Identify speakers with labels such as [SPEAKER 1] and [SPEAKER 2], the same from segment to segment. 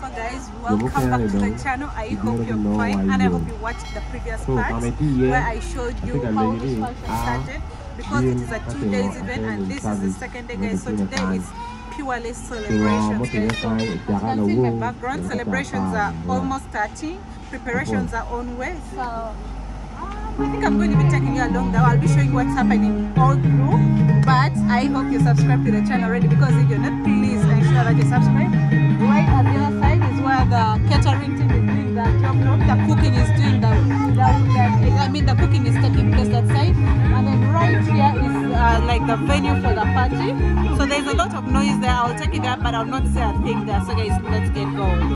[SPEAKER 1] So guys, welcome back to the channel. I hope you're fine and I hope you watched the previous part where I showed you how this function started because it is a two days event and this is the second day guys. So today is purely celebrations guys. So as you can see my background, celebrations are almost starting. Preparations are on way. So um, I think I'm going to be taking you along now. I'll be showing what's happening all through. But I hope you subscribe to the channel already because if you're not, please ensure that you subscribe. Right at the other side is where the catering team is doing the job. The cooking is doing the, the, the I mean the cooking is taking place that side. And then right here is uh, like the venue for the party. So there's a lot of noise there. I'll take it up, but I'll not say a thing there. So guys, let's get going.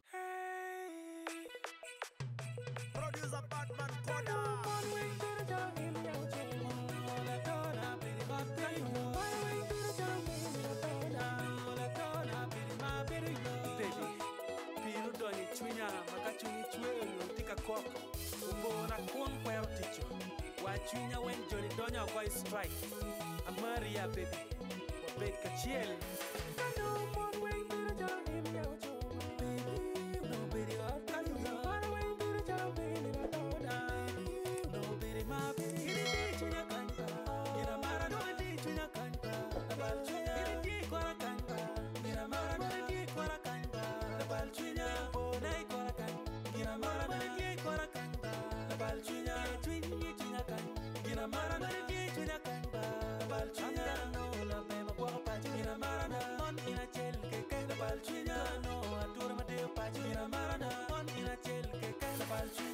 [SPEAKER 2] Chunya wen Johnny Donya go strike. Amaria kachiel. Culture.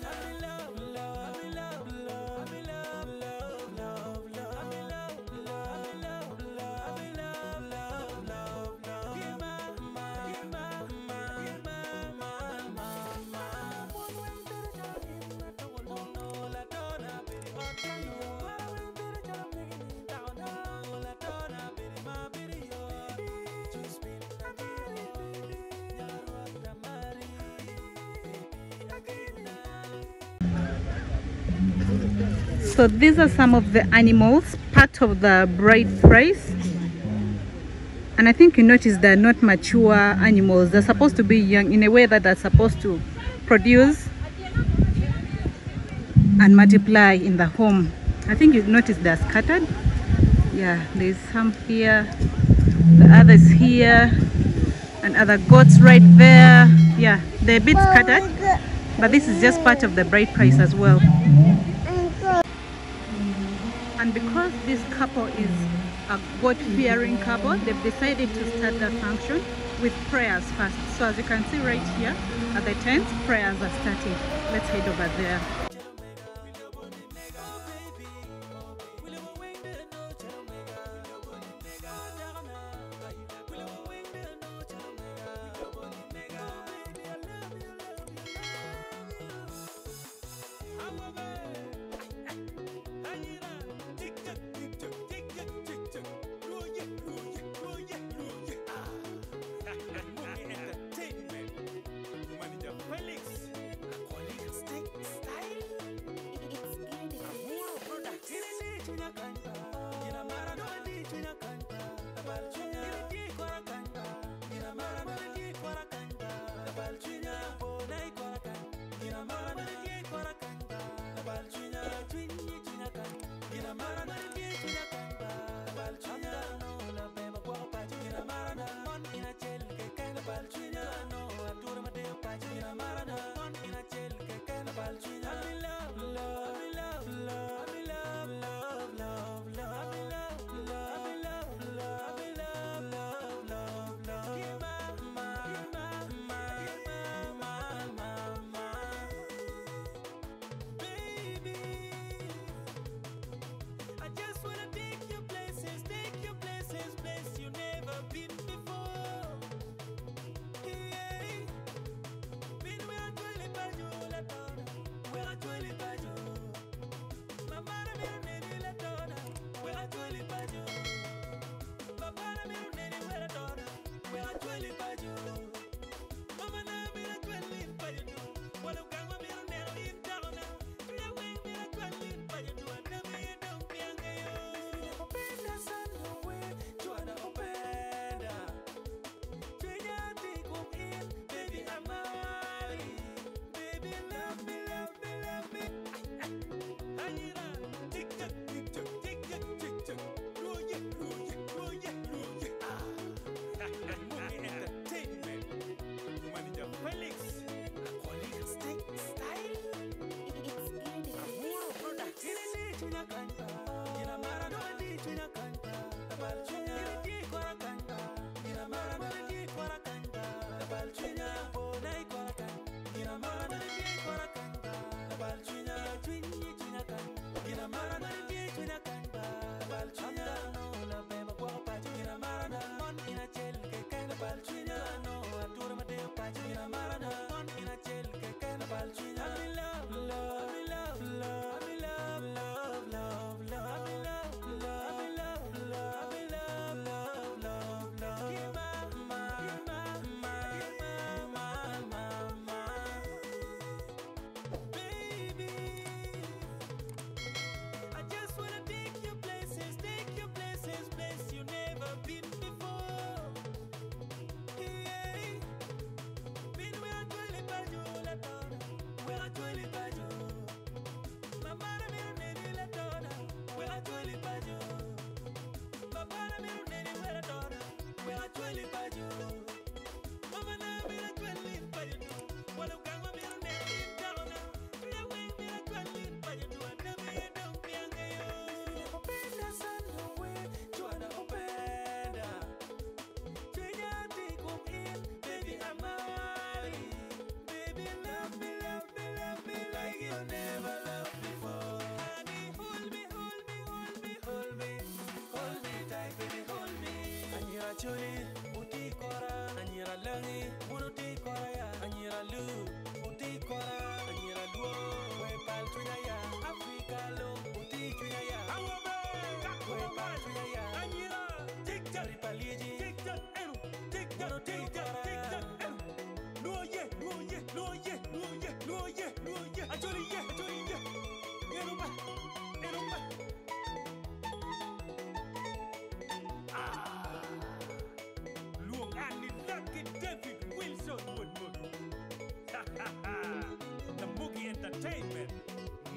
[SPEAKER 1] So these are some of the animals, part of the bride price. And I think you notice they're not mature animals. They're supposed to be young in a way that they're supposed to produce and multiply in the home. I think you notice they're scattered. Yeah, there's some here, the others here, and other goats right there. Yeah, they're a bit scattered, but this is just part of the bride price as well and because this couple is a god-fearing couple. They've decided to start the function with prayers first. So as you can see right here at the tent prayers are starting let's head over there
[SPEAKER 2] chunya kanta Gira mara nole di chunya kanta Tabal chunya. Gira di kwara kanta Gira mara nole di kwara kanta Tabal chunya. Po nai kanta Gira mara nole di kwara kanta to the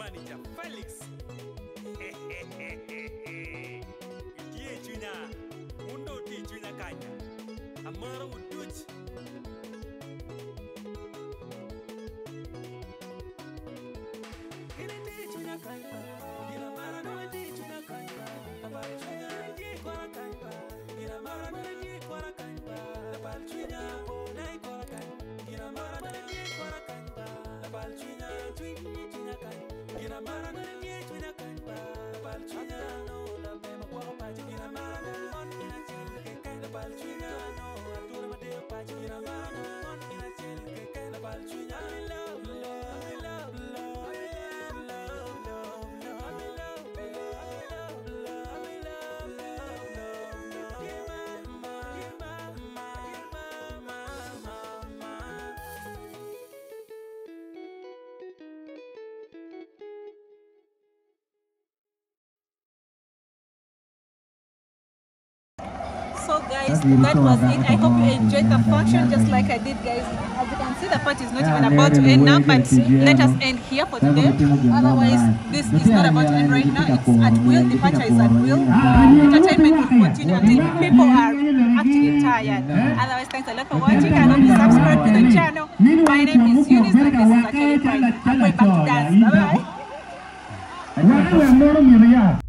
[SPEAKER 2] manager Felix. Hehehehe. Tie chuna, undo tie chuna kanya. Amara undo. Maracanã.
[SPEAKER 1] so guys that was it. I hope you enjoyed the function just like i did guys. As you can see the party is not even about to end now but let us end here for today. otherwise this is not about to end right now. it's at will the departure is at will. Ah, entertainment will continue until people are actually tired. Otherwise thanks a lot for watching. I hope you. Subscribe to the channel. My name is eunice and this is actually fine i'm back to dance. bye bye